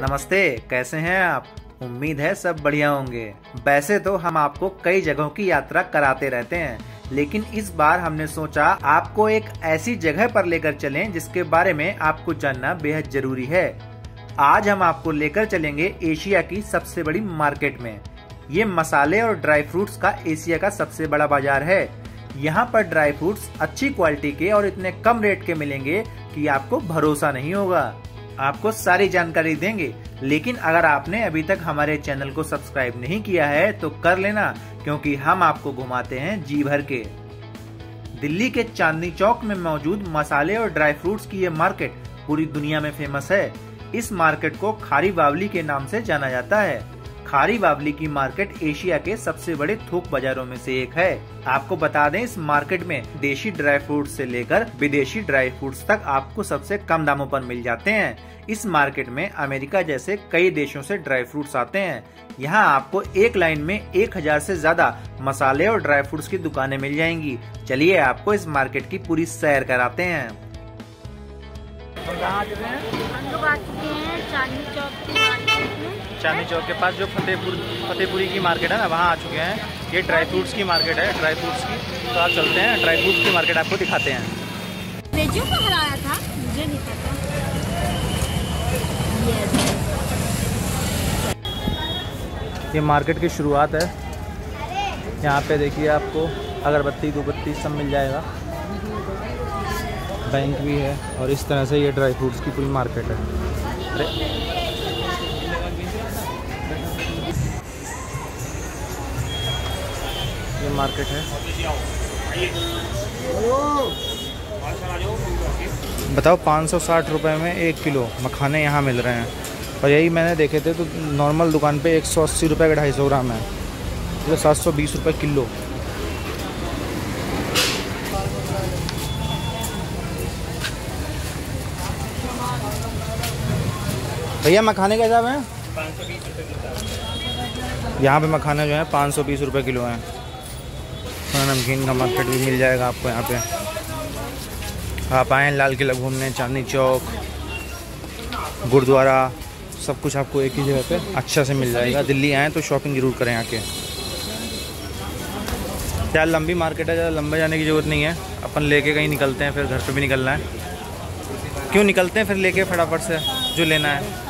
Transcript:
नमस्ते, कैसे हैं आप? उम्मीद है सब बढ़िया होंगे। वैसे तो हम आपको कई जगहों की यात्रा कराते रहते हैं, लेकिन इस बार हमने सोचा आपको एक ऐसी जगह पर लेकर चलें जिसके बारे में आपको जानना बेहद ज़रूरी है। आज हम आपको लेकर चलेंगे एशिया की सबसे बड़ी मार्केट में। ये मसाले और ड्राई फ्रूट्स का एशिया का सबसे बड़ा बाज़ार है। यहाँ पर ड्राई फ्रूट्स अच्छी क्वालिटी के और इतने कम रेट के मिलेंगे कि आपको भरोसा नहीं होगा। आपको सारी जानकारी देंगे। लेकिन अगर आपने अभी तक हमारे चैनल को सब्सक्राइब नहीं किया है तो कर लेना, क्योंकि हम आपको घुमाते हैं जी भर के। दिल्ली के चांदनी चौक में मौजूद मसाले और ड्राई फ्रूट्स की ये मार्केट पूरी दुनिया में फ़ेमस है। इस मार्केट को खारी बावली के नाम से जाना जाता है। खारी बावली की मार्केट एशिया के सबसे बड़े थोक बाजारों में से एक है। आपको बता दें इस मार्केट में देशी ड्राई फ्रूट से लेकर विदेशी ड्राई फ्रूट्स तक आपको सबसे कम दामों पर मिल जाते हैं। इस मार्केट में अमेरिका जैसे कई देशों से ड्राई फ्रूट्स आते हैं। यहाँ आपको एक लाइन में एक हज़ार से ज़्यादा मसाले और ड्राई फ्रूट्स की दुकानें मिल जाएँगी। चलिए आपको इस मार्केट की पूरी सैर कराते हैं। हम लोग आ चुके हैं चांदनी चौक चांदनी चौक के पास जो फतेहपुर फतेहपुरी की मार्केट है ना वहाँ आ चुके हैं। ये ड्राई फ्रूट्स की मार्केट है ड्राई फ्रूट्स की। तो आप चलते हैं ड्राई फ्रूट्स की मार्केट आपको दिखाते हैं। तेजू को हराया था मुझे नहीं पता। ये मार्केट की शुरुआत है। यहाँ पे देखिए आपको अगरबत्ती धूपबत्ती सब मिल जाएगा। बैंक भी है और इस तरह से ये ड्राई फ्रूट्स की पूरी मार्केट है। मार्केट है। बताओ, पाँच सौ साठ रुपये में एक किलो मखाने यहाँ मिल रहे हैं। और यही मैंने देखे थे तो नॉर्मल दुकान पे एक सौ अस्सी रुपये का ढाई सौ ग्राम है। ये सात सौ बीस रुपये किलो। भैया, मखाने कैसे हिसाब है? यहाँ पे मखाने जो है, पाँच सौ बीस रुपये किलो हैं। नमकीन का मार्केट भी मिल जाएगा आपको यहाँ पे। आप आएँ लाल किला घूमने, चांदनी चौक, गुरुद्वारा, सब कुछ आपको एक ही जगह पे अच्छा से मिल जाएगा। दिल्ली आएँ तो शॉपिंग ज़रूर करें आके क्या लंबी मार्केट है, ज़्यादा लंबे जाने की ज़रूरत नहीं है। अपन लेके कहीं निकलते हैं, फिर घर पे भी निकलना है। क्यों निकलते हैं, फिर लेके फटाफट से, जो लेना है।